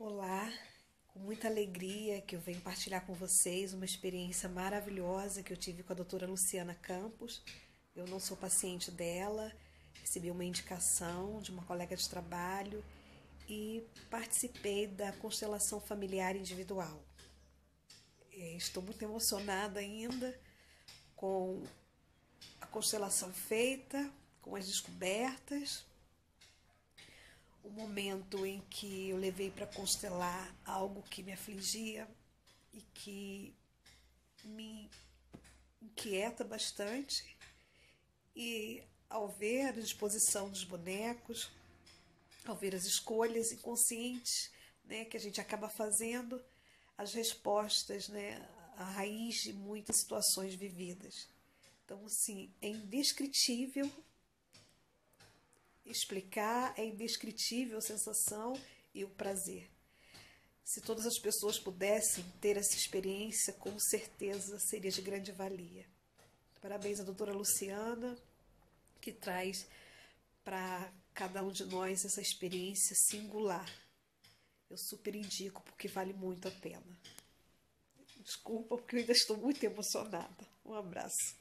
Olá, com muita alegria que eu venho partilhar com vocês uma experiência maravilhosa que eu tive com a doutora Luciana Campos. Eu não sou paciente dela, recebi uma indicação de uma colega de trabalho e participei da constelação familiar individual. É, estou muito emocionada ainda com a constelação feita, com as descobertas momento em que eu levei para constelar algo que me afligia e que me inquieta bastante. E ao ver a disposição dos bonecos, ao ver as escolhas inconscientes né, que a gente acaba fazendo, as respostas, né, a raiz de muitas situações vividas. Então, assim, é indescritível explicar é indescritível a sensação e o prazer. Se todas as pessoas pudessem ter essa experiência, com certeza seria de grande valia. Parabéns à doutora Luciana, que traz para cada um de nós essa experiência singular. Eu super indico porque vale muito a pena. Desculpa, porque eu ainda estou muito emocionada. Um abraço.